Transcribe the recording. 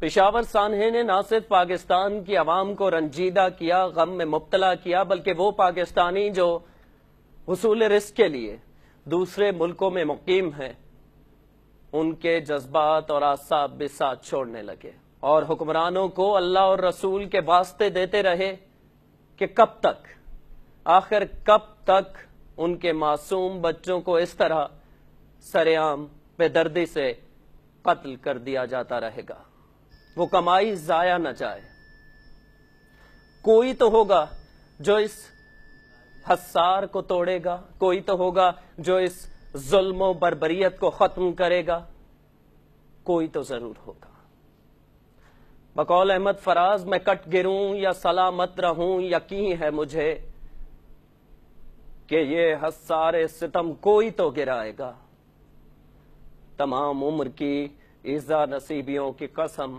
پشاور سانحے نے نہ صرف پاکستان کی عوام کو رنجیدہ کیا، غم میں مبتلا کیا، بلکہ وہ پاکستانی جو حصول رزق کے لیے دوسرے ملکوں میں مقیم ہیں، ان کے جذبات اور آساب بھی ساتھ چھوڑنے لگے۔ اور حکمرانوں کو اللہ اور رسول کے واسطے دیتے رہے کہ کب تک؟ آخر کب تک ان کے معصوم بچوں کو اس طرح سرعام بے دردی سے قتل کر دیا جاتا رہے گا؟ وہ کمائی ضائع نہ جائے۔ کوئی تو ہوگا جو اس حسار کو توڑے گا، کوئی تو ہوگا جو اس ظلم و بربریت کو ختم کرے گا، کوئی تو ضرور ہوگا۔ بقول احمد فراز، میں کٹ گروں یا سلامت رہوں، یقین ہے مجھے کہ یہ حسار ستم کوئی تو گرائے گا۔ تمام عمر کی ایزا نصیبیوں کی قسم